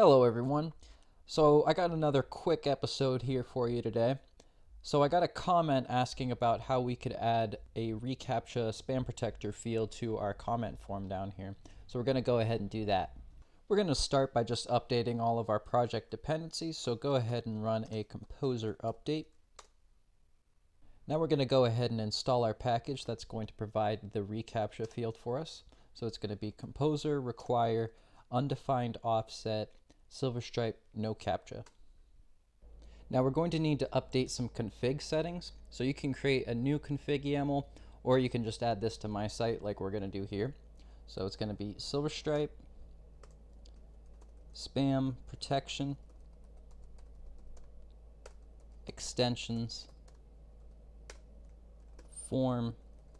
Hello everyone. So I got another quick episode here for you today. So I got a comment asking about how we could add a reCAPTCHA spam protector field to our comment form down here. So we're going to go ahead and do that. We're going to start by just updating all of our project dependencies. So go ahead and run a composer update. Now we're going to go ahead and install our package that's going to provide the reCAPTCHA field for us. So it's going to be composer require undefined offset Silverstripe no captcha. Now we're going to need to update some config settings. So you can create a new config YAML or you can just add this to my site like we're going to do here. So it's going to be Silverstripe spam protection extensions form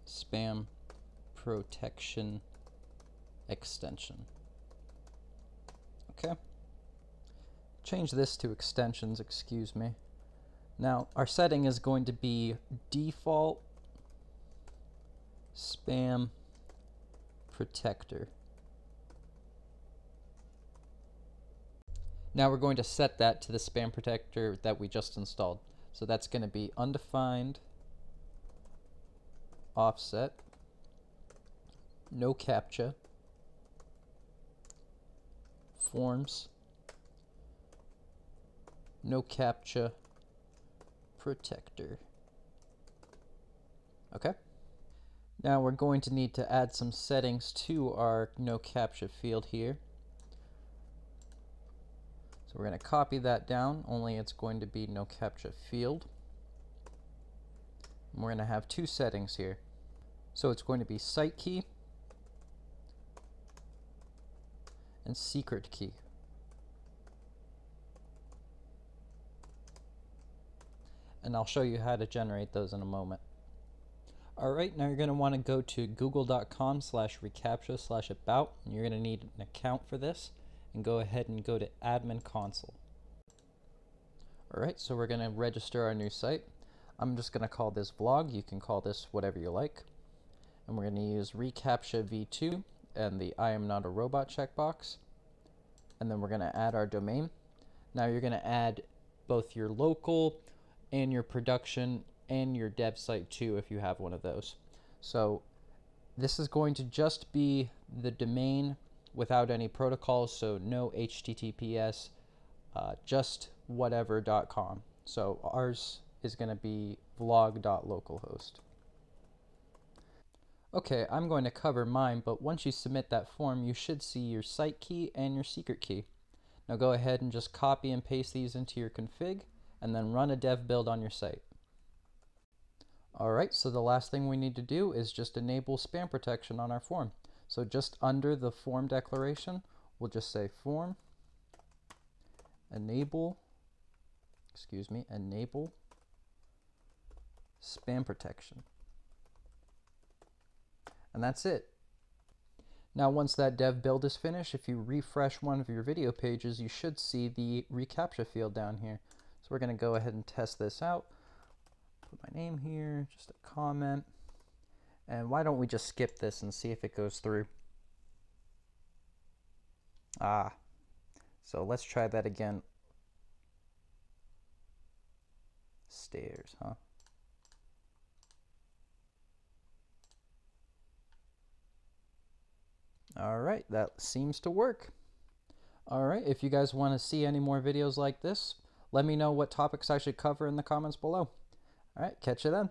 spam protection extension. Okay change this to extensions, excuse me. Now, our setting is going to be default spam protector. Now we're going to set that to the spam protector that we just installed. So that's going to be undefined offset, no captcha, forms, no captcha protector. Okay. Now we're going to need to add some settings to our no captcha field here. So we're going to copy that down, only it's going to be no captcha field. And we're going to have two settings here. So it's going to be site key and secret key. And I'll show you how to generate those in a moment. Alright, now you're going to want to go to google.com slash recaptcha slash about, and you're going to need an account for this, and go ahead and go to admin console. Alright, so we're going to register our new site. I'm just going to call this blog, you can call this whatever you like. And we're going to use reCAPTCHA v2 and the I am not a robot checkbox. And then we're going to add our domain. Now you're going to add both your local and your production and your dev site too if you have one of those. So this is going to just be the domain without any protocols, so no HTTPS, uh, just whatever.com. So ours is going to be vlog.localhost. Okay, I'm going to cover mine, but once you submit that form, you should see your site key and your secret key. Now go ahead and just copy and paste these into your config and then run a dev build on your site. Alright, so the last thing we need to do is just enable spam protection on our form. So just under the form declaration, we'll just say form enable, excuse me, enable spam protection. And that's it. Now once that dev build is finished, if you refresh one of your video pages, you should see the reCAPTCHA field down here. So we're going to go ahead and test this out. Put my name here, just a comment. And why don't we just skip this and see if it goes through? Ah, so let's try that again. Stairs, huh? All right, that seems to work. All right, if you guys want to see any more videos like this, let me know what topics I should cover in the comments below. All right, catch you then.